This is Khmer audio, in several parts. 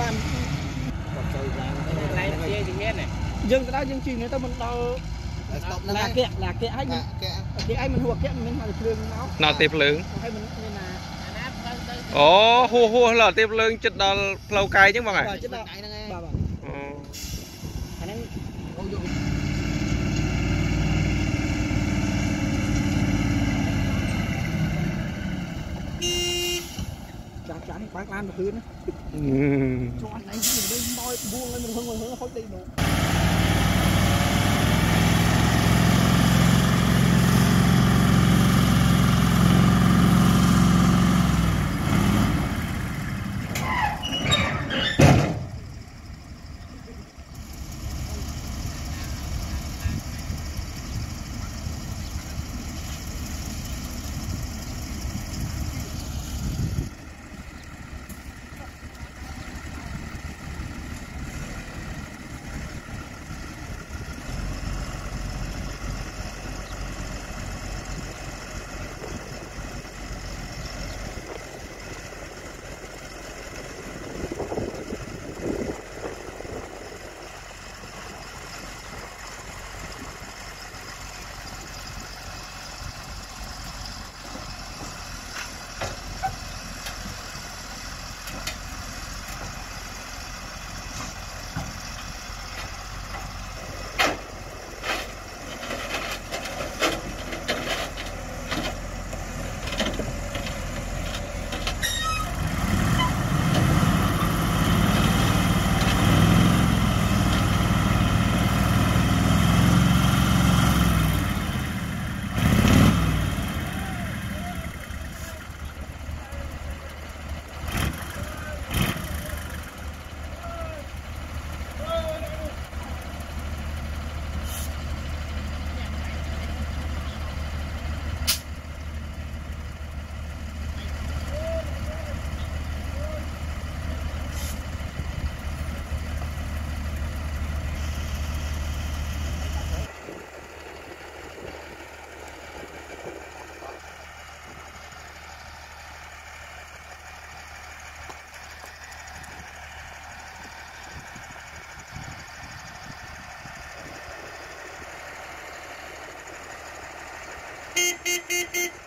ពីថ្ងៃទៅទៅបានគាត់ចូលឡើងឡៃជាជាហ៊ាននេះយើងទៅដល់យើងជិះនេះទៅមិនដល់ស្តុបហ្នឹងឡាកែឡាកែឲ្យមិនគេគេឲ្យមិនហួកែមិនមកគ្រឿងមកណត់ទេភ្លើងឲ្យមិនមានណាអាណាផ្លូវទៅអូហួសហួសឡទេភ្លើងចិត្តដល់ផ្លូវកាយអញ្ចឹងបងហ៎បាទចិត្តដល់ហ្នឹងឯងបាទបាទ អូ អាហ្នឹង អូយក ចាស់ចាស់នេះបើកឡានទៅพื้นណាអឺជាន់អីទៅវិញមកបួងឲ្យមិនហឹងមិនហឹងហុចទៅនោះ beep beep beep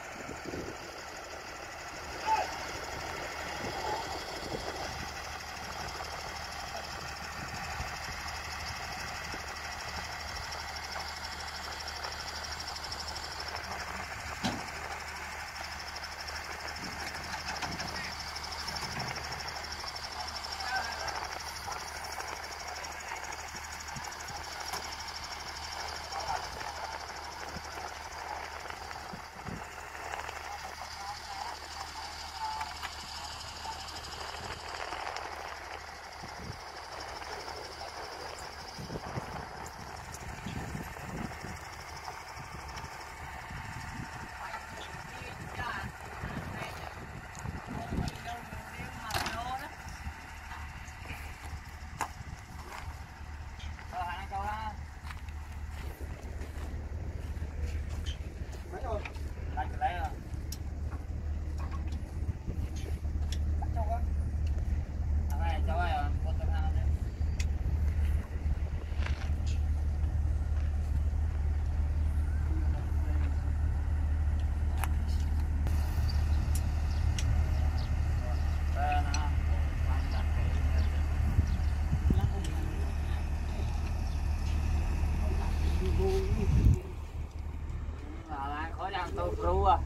บ่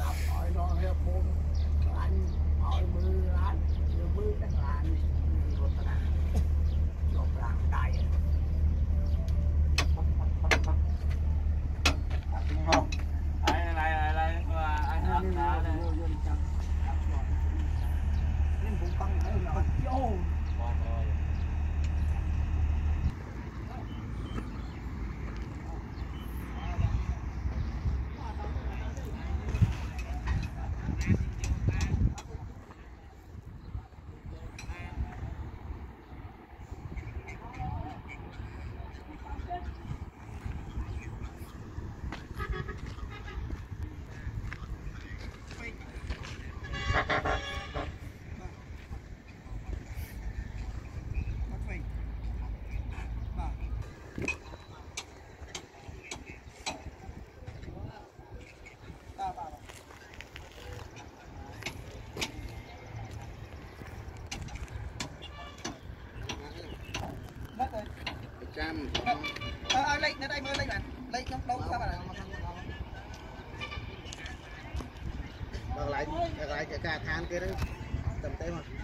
รับอยนอนเรียบมุมร้านอ้อยมือร้านเดี๋มือกันร้านมีรถนะจบรางได้ ដល់កន្លែងការដ្ឋានគេទៅតែទេមក